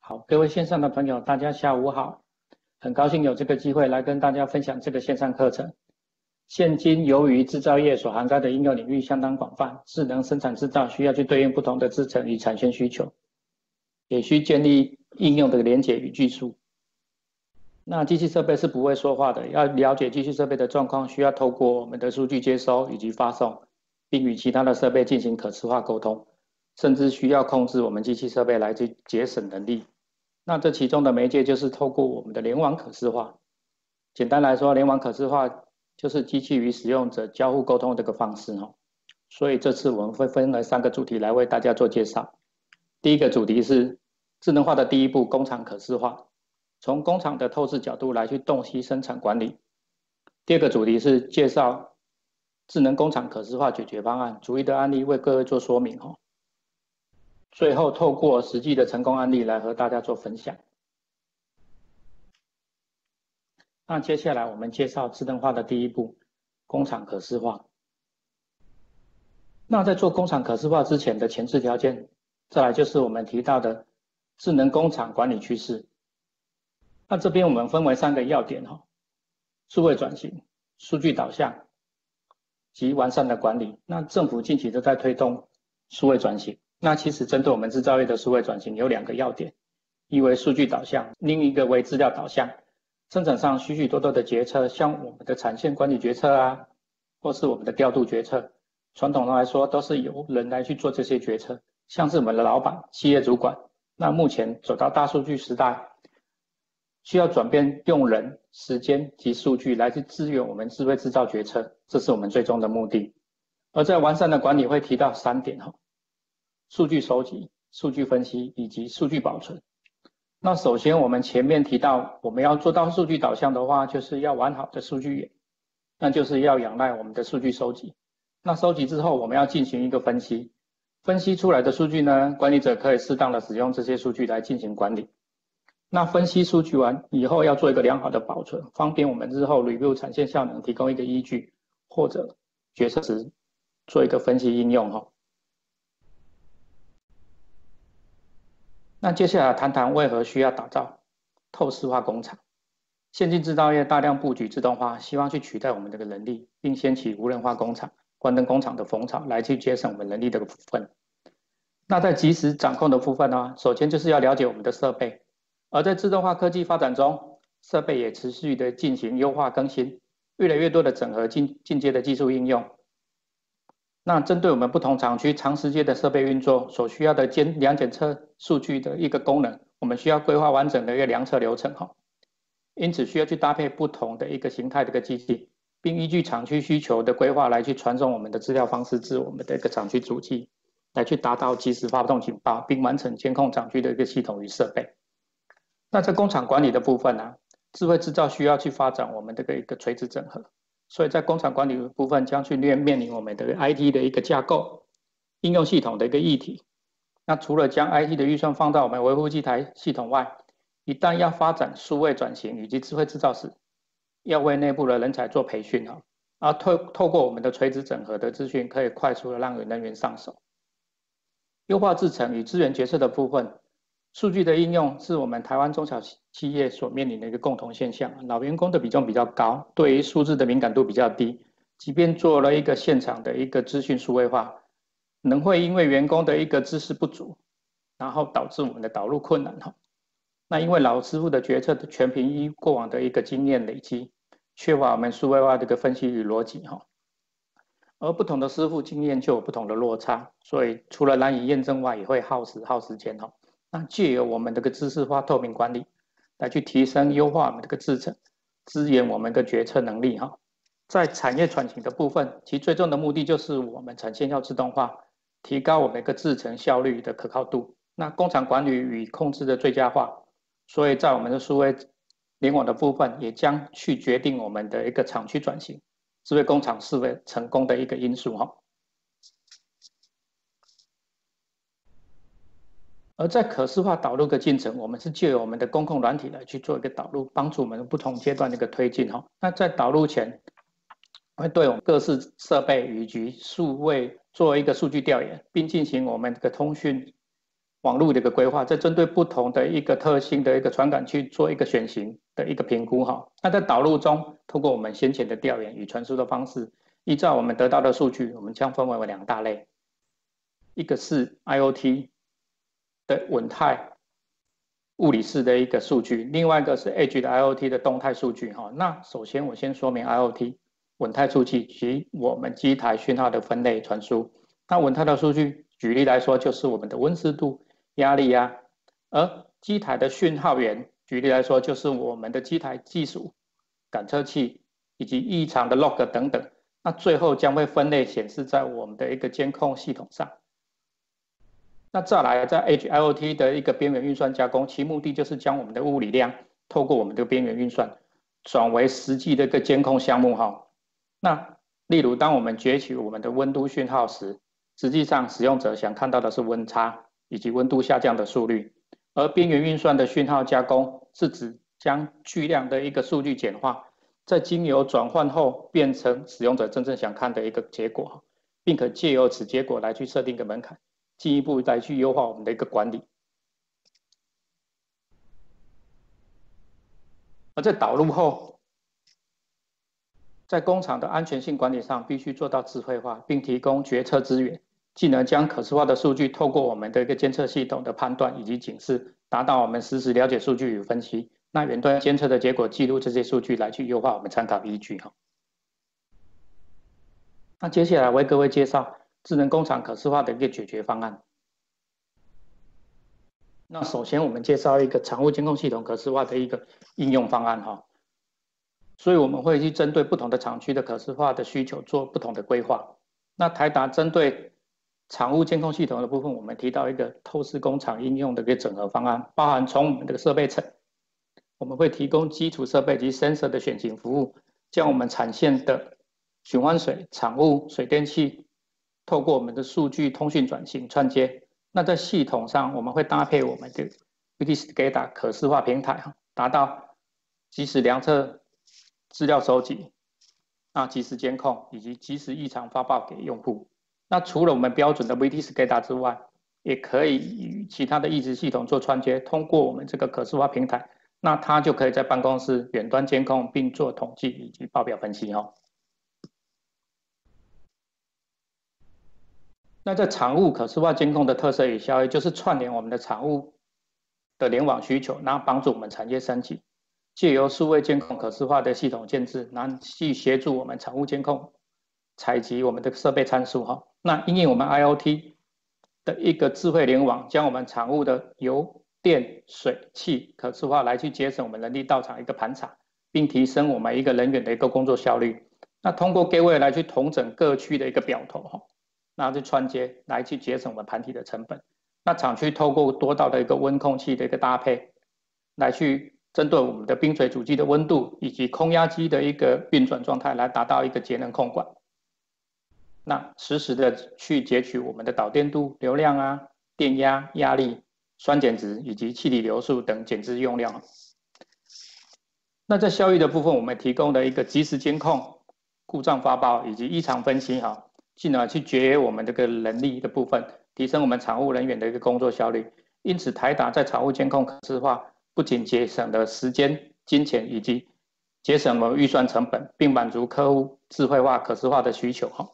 好，各位线上的朋友，大家下午好，很高兴有这个机会来跟大家分享这个线上课程。现今由于制造业所涵盖的应用领域相当广泛，智能生产制造需要去对应不同的制程与产线需求，也需建立应用的连接与技术。那机器设备是不会说话的，要了解机器设备的状况，需要透过我们的数据接收以及发送，并与其他的设备进行可视化沟通，甚至需要控制我们机器设备来去节省能力。那这其中的媒介就是透过我们的联网可视化。简单来说，联网可视化就是机器与使用者交互沟通这个方式哦。所以这次我们会分为三个主题来为大家做介绍。第一个主题是智能化的第一步——工厂可视化。从工厂的透视角度来去洞悉生产管理。第二个主题是介绍智能工厂可视化解决方案，逐一的案例为各位做说明哈。最后透过实际的成功案例来和大家做分享。那接下来我们介绍智能化的第一步——工厂可视化。那在做工厂可视化之前的前置条件，再来就是我们提到的智能工厂管理趋势。那这边我们分为三个要点哈：数位转型、数据导向及完善的管理。那政府近期都在推动数位转型。那其实针对我们制造业的数位转型有两个要点：一为数据导向，另一个为资料导向。生产上许许多多的决策，像我们的产线管理决策啊，或是我们的调度决策，传统上来说都是由人来去做这些决策，像是我们的老板、企业主管。那目前走到大数据时代。需要转变用人、时间及数据来去支援我们智慧制造决策，这是我们最终的目的。而在完善的管理会提到三点哈：数据收集、数据分析以及数据保存。那首先我们前面提到，我们要做到数据导向的话，就是要完好的数据源，那就是要仰赖我们的数据收集。那收集之后，我们要进行一个分析，分析出来的数据呢，管理者可以适当的使用这些数据来进行管理。那分析数据完以后，要做一个良好的保存，方便我们日后 review 产线效能提供一个依据，或者决策时做一个分析应用哈。那接下来谈谈为何需要打造透视化工厂。先进制造业大量布局自动化，希望去取代我们这个人力，并掀起无人化工厂、关灯工厂的风潮，来去节省我们人力的部分。那在及时掌控的部分呢，首先就是要了解我们的设备。而在自动化科技发展中，设备也持续的进行优化更新，越来越多的整合进进阶的技术应用。那针对我们不同厂区长时间的设备运作所需要的监量检测数据的一个功能，我们需要规划完整的一个量测流程哈。因此需要去搭配不同的一个形态的一个机器，并依据厂区需求的规划来去传送我们的资料方式至我们的一个厂区主机，来去达到及时发动警报，并完成监控厂区的一个系统与设备。那在工厂管理的部分呢，智慧制造需要去发展我们这个一个垂直整合，所以在工厂管理部分将去面面临我们的 IT 的一个架构、应用系统的一个议题。那除了将 IT 的预算放到我们维护机台系统外，一旦要发展数位转型以及智慧制造时，要为内部的人才做培训啊，而透透过我们的垂直整合的资讯，可以快速的让人员上手，优化制程与资源决策的部分。数据的应用是我们台湾中小企业所面临的一个共同现象。老员工的比重比较高，对于数字的敏感度比较低。即便做了一个现场的一个资讯数位化，能会因为员工的一个知识不足，然后导致我们的导入困难哈。那因为老师傅的决策全凭依过往的一个经验累积，缺乏我们数位化的一个分析与逻辑哈。而不同的师傅经验就有不同的落差，所以除了难以验证外，也会耗时耗时间哈。那借由我们这个知识化透明管理，来去提升优化我们这个制程，支援我们的决策能力哈。在产业转型的部分，其最终的目的就是我们产线要自动化，提高我们一个制程效率的可靠度。那工厂管理与控制的最佳化，所以在我们的数位联网的部分，也将去决定我们的一个厂区转型，智慧工厂是否成功的一个因素哈。而在可视化导入的进程，我们是借由我们的公共软体来去做一个导入，帮助我们不同阶段的一个推进哈。那在导入前，会对我们各式设备以及数位做一个数据调研，并进行我们这个通讯网络的一个规划，再针对不同的一个特性的一个传感去做一个选型的一个评估哈。那在导入中，通过我们先前的调研与传输的方式，依照我们得到的数据，我们将分为两大类，一个是 IOT 的稳态物理式的一个数据，另外一个是 Edge 的 IOT 的动态数据哈。那首先我先说明 IOT 稳态数据及我们机台讯号的分类传输。那稳态的数据，举例来说，就是我们的温湿度。压力呀，而机台的讯号源，举例来说，就是我们的机台技术感测器以及异常的 log 等等，那最后将会分类显示在我们的一个监控系统上。那再来，在 H I O T 的一个边缘运算加工，其目的就是将我们的物理量透过我们的边缘运算转为实际的一个监控项目哈。那例如，当我们攫取我们的温度讯号时，实际上使用者想看到的是温差。以及温度下降的速率，而边缘运算的讯号加工是指将巨量的一个数据简化，在经由转换后变成使用者真正想看的一个结果，并可借由此结果来去设定一个门槛，进一步来去优化我们的一个管理。而在导入后，在工厂的安全性管理上必须做到智慧化，并提供决策资源。既能将可视化的数据透过我们的一个监测系统的判断以及警示，达到我们实时了解数据与分析。那远端监测的结果记录这些数据来去优化我们参考依据哈。那接下来为各位介绍智能工厂可视化的一个解决方案。那首先我们介绍一个产物监控系统可视化的一个应用方案哈。所以我们会去针对不同的厂区的可视化的需求做不同的规划。那台达针对厂物监控系统的部分，我们提到一个透视工厂应用的一个整合方案，包含从我们这个设备层，我们会提供基础设备及 sensor 的选型服务，将我们产线的循环水、厂物水电气，透过我们的数据通讯转型串接。那在系统上，我们会搭配我们的 VT SCADA 可视化平台，哈，达到即时量测、资料收集、啊即时监控以及即时异常发报给用户。那除了我们标准的 VT SCADA 之外，也可以与其他的抑制系统做串接，通过我们这个可视化平台，那它就可以在办公室远端监控，并做统计以及报表分析哦。那在产物可视化监控的特色与效益，就是串联我们的产物的联网需求，然后帮助我们产业升级，借由数位监控可视化的系统建制，然后去协助我们产物监控采集我们的设备参数哈。那因为我们 IOT 的一个智慧联网，将我们产物的油、电、水、气可视化，来去节省我们人力到场一个盘查，并提升我们一个人员的一个工作效率。那通过 Gateway 来去统整各区的一个表头哈，那去串接来去节省我们盘体的成本。那厂区透过多道的一个温控器的一个搭配，来去针对我们的冰水主机的温度以及空压机的一个运转状态，来达到一个节能控管。那实时的去截取我们的导电度、流量啊、电压、压力、酸碱值以及气体流速等减值用量。那在效益的部分，我们提供的一个即时监控、故障发报以及异常分析，哈，进而去节约我们这个人力的部分，提升我们产务人员的一个工作效率。因此，台达在产务监控可视化，不仅节省了时间、金钱以及节省了预算成本，并满足客户智慧化、可视化的需求，哈。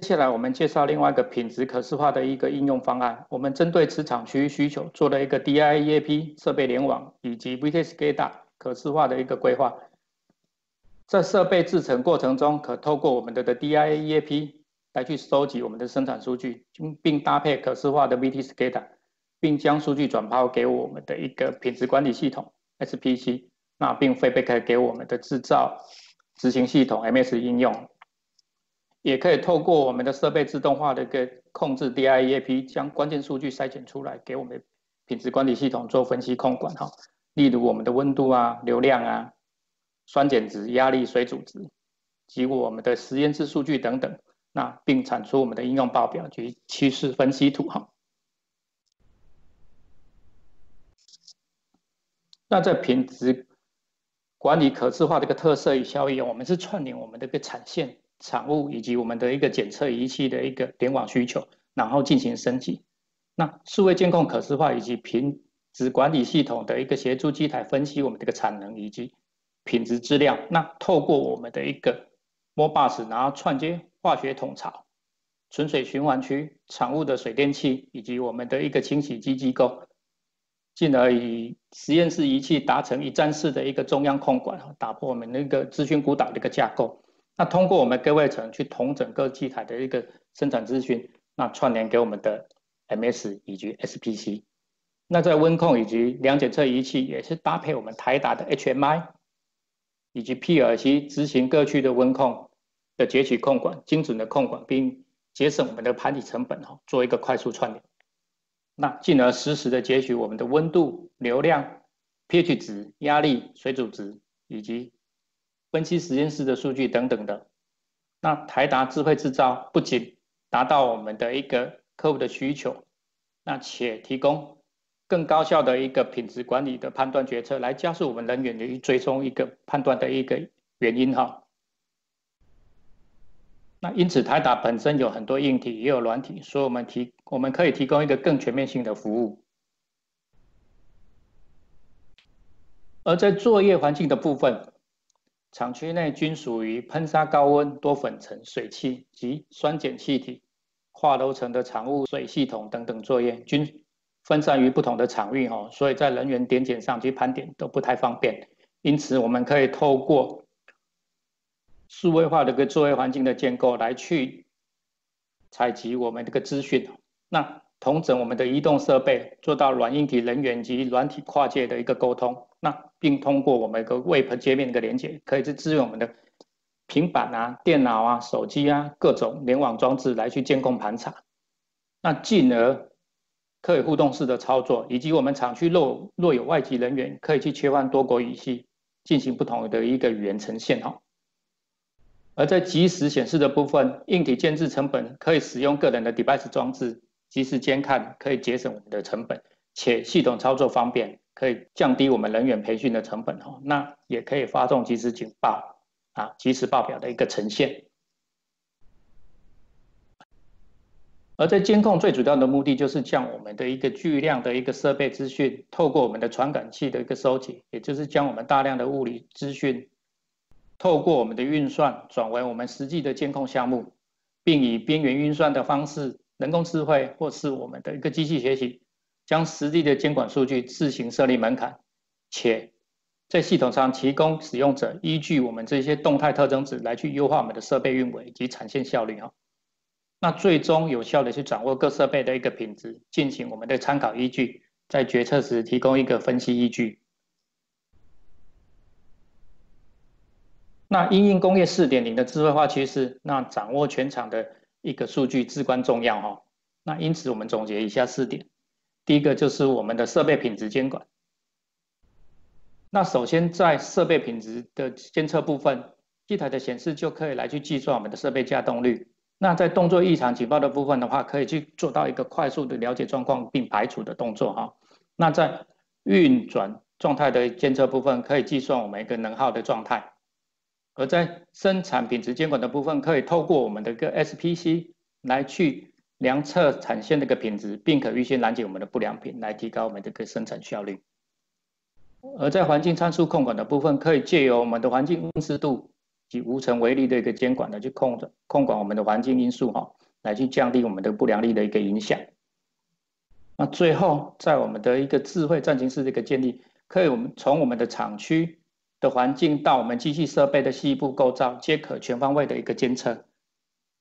接下来我们介绍另外一个品质可视化的一个应用方案。我们针对磁场区域需求做了一个 DIEAP 设备联网以及 VT SCADA 可视化的一个规划。在设备制成过程中，可透过我们的的 DIEAP 来去收集我们的生产数据，并搭配可视化的 VT SCADA，并将数据转抛给我们的一个品质管理系统 SPC，那并 feedback 给我们的制造执行系统 MS 应用。也可以透过我们的设备自动化的一个控制 DIEAP，将关键数据筛选出来，给我们品质管理系统做分析控管哈。例如我们的温度啊、流量啊、酸碱值、压力、水阻值及我们的实验室数据等等，那并产出我们的应用报表及趋势分析图哈。那在品质管理可视化的一个特色与效益，我们是串联我们的一个产线。产物以及我们的一个检测仪器的一个联网需求，然后进行升级。那数位监控可视化以及品质管理系统的一个协助机台分析我们这个产能以及品质质量。那透过我们的一个 MoBus，然后串接化学统槽、纯水循环区、产物的水电器以及我们的一个清洗机机构。进而以实验室仪器达成一站式的一个中央控管，打破我们那个资讯孤岛的一个架构。那通过我们各位层去同整各机台的一个生产资讯，那串联给我们的 MS 以及 SPC。那在温控以及量检测仪器也是搭配我们台达的 HMI 以及 PLC 执行各区的温控的截取控管，精准的控管，并节省我们的盘体成本哈，做一个快速串联。那进而实时的截取我们的温度、流量、pH 值、压力、水阻值，以及分析实验室的数据等等的。那台达智慧制造不仅达到我们的一个客户的需求，那且提供更高效的一个品质管理的判断决策，来加速我们人员的追踪一个判断的一个原因哈。那因此，台达本身有很多硬体，也有软体，所以我们提我们可以提供一个更全面性的服务。而在作业环境的部分，厂区内均属于喷砂高温多粉尘水汽及酸碱气体跨楼层的产物水系统等等作业，均分散于不同的场域哦，所以在人员点检上去盘点都不太方便。因此，我们可以透过数位化的一个作业环境的建构，来去采集我们这个资讯，那同整我们的移动设备，做到软硬体人员及软体跨界的一个沟通，那并通过我们一个 Web 界面的一个连接，可以去支援我们的平板啊、电脑啊、手机啊各种联网装置来去监控盘查，那进而可以互动式的操作，以及我们厂区若若有外籍人员，可以去切换多国语系进行不同的一个语言呈现哈。而在即时显示的部分，硬体建制成本可以使用个人的 device 装置即时监看，可以节省我们的成本，且系统操作方便，可以降低我们人员培训的成本哈。那也可以发送即时警报啊，即时报表的一个呈现。而在监控最主要的目的就是将我们的一个巨量的一个设备资讯，透过我们的传感器的一个收集，也就是将我们大量的物理资讯。透过我们的运算转为我们实际的监控项目，并以边缘运算的方式，人工智慧或是我们的一个机器学习，将实际的监管数据自行设立门槛，且在系统上提供使用者依据我们这些动态特征值来去优化我们的设备运维及产线效率哈。那最终有效的去掌握各设备的一个品质，进行我们的参考依据，在决策时提供一个分析依据。那因应工业四点零的智慧化趋势，那掌握全场的一个数据至关重要哈。那因此我们总结以下四点，第一个就是我们的设备品质监管。那首先在设备品质的监测部分，机台的显示就可以来去计算我们的设备稼动率。那在动作异常警报的部分的话，可以去做到一个快速的了解状况并排除的动作哈。那在运转状态的监测部分，可以计算我们一个能耗的状态。而在生产品质监管的部分，可以透过我们的一个 SPC 来去量测产线的一个品质，并可预先拦截我们的不良品，来提高我们的一个生产效率。而在环境参数控管的部分，可以借由我们的环境湿度及无尘微粒的一个监管的去控制控管我们的环境因素哈，来去降低我们的不良率的一个影响。那最后，在我们的一个智慧战情室的一个建立，可以我们从我们的厂区。的环境到我们机器设备的细部构造，皆可全方位的一个监测。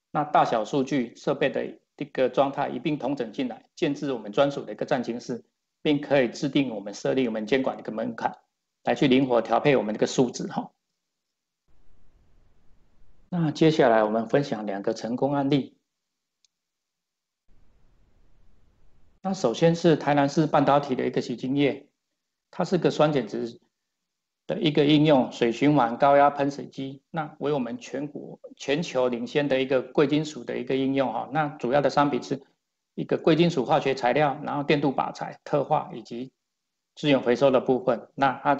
那大小数据设备的一个状态一并统整进来，建置我们专属的一个战情室，并可以制定我们设立我们监管的一个门槛，来去灵活调配我们这个数值哈。那接下来我们分享两个成功案例。那首先是台南市半导体的一个洗精液，它是个酸碱值。的一个应用水循环高压喷水机，那为我们全国全球领先的一个贵金属的一个应用哈。那主要的商品是一个贵金属化学材料，然后电镀靶材特化以及资源回收的部分。那它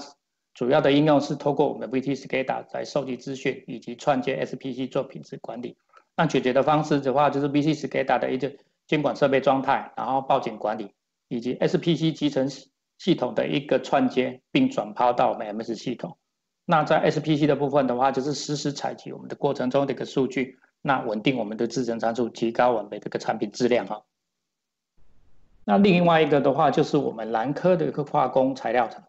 主要的应用是透过我们的 VT SCADA 来收集资讯以及串接 SPC 做品质管理。那解决的方式的话，就是 VT SCADA 的一个监管设备状态，然后报警管理，以及 SPC 集成系统的一个串接，并转抛到我们 MS 系统。那在 SPC 的部分的话，就是实时采集我们的过程中的一个数据，那稳定我们的制程参数，提高我们的这个产品质量哈。那另外一个的话，就是我们蓝科的一个化工材料厂，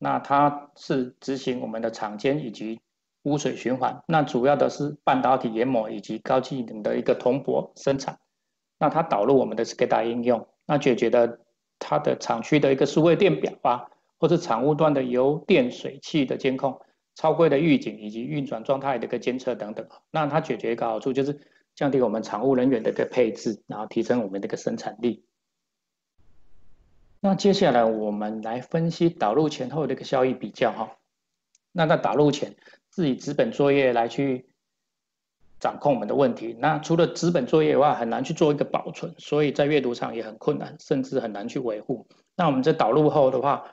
那它是执行我们的厂间以及污水循环，那主要的是半导体研磨以及高技能的一个铜箔生产，那它导入我们的 SCADA 应用，那解决的它的厂区的一个数位电表啊。或者产物端的油电水器的监控、超规的预警以及运转状态的一个监测等等，那它解决一个好处就是降低我们厂务人员的一个配置，然后提升我们的一个生产力。那接下来我们来分析导入前后的一个效益比较哈。那在导入前是以纸本作业来去掌控我们的问题，那除了纸本作业以外，很难去做一个保存，所以在阅读上也很困难，甚至很难去维护。那我们在导入后的话，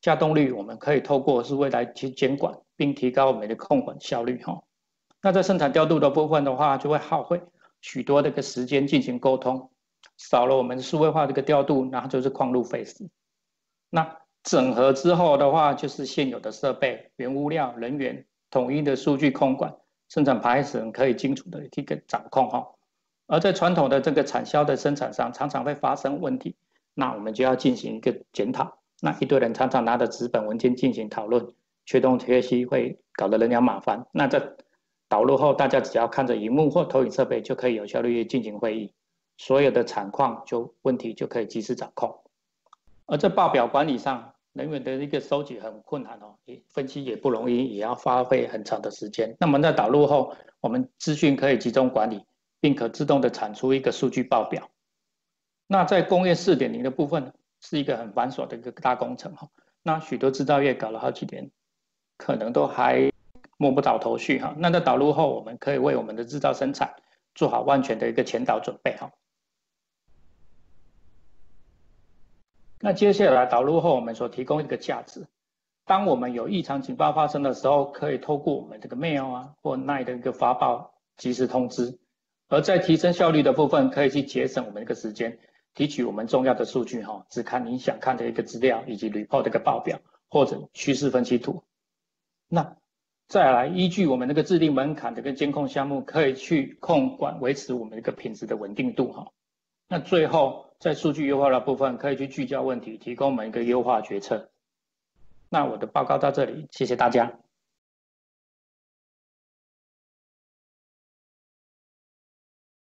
加动率我们可以透过是未来去监管，并提高我们的控管效率哈。那在生产调度的部分的话，就会耗费许多这个时间进行沟通，少了我们数位化这个调度，然后就是矿路费时。那整合之后的话，就是现有的设备、原物料、人员统一的数据控管，生产排程可以清楚的一个掌控哈。而在传统的这个产销的生产上，常常会发生问题，那我们就要进行一个检讨。那一堆人常常拿着纸本文件进行讨论，缺东缺西，会搞得人仰马翻。那在导入后，大家只要看着荧幕或投影设备，就可以有效率进行会议，所有的产况就问题就可以及时掌控。而在报表管理上，人员的一个收集很困难哦，也分析也不容易，也要花费很长的时间。那么在导入后，我们资讯可以集中管理，并可自动的产出一个数据报表。那在工业四点零的部分。是一个很繁琐的一个大工程哈，那许多制造业搞了好几年，可能都还摸不着头绪哈。那在导入后，我们可以为我们的制造生产做好万全的一个前导准备哈。那接下来导入后，我们所提供一个价值，当我们有异常警报发生的时候，可以透过我们这个 mail 啊或 night 的一个发报及时通知，而在提升效率的部分，可以去节省我们一个时间。提取我们重要的数据哈，只看你想看的一个资料以及 report 的一个报表或者趋势分析图。那再来依据我们那个制定门槛的一个监控项目，可以去控管维持我们一个品质的稳定度哈。那最后在数据优化的部分，可以去聚焦问题，提供我们一个优化决策。那我的报告到这里，谢谢大家。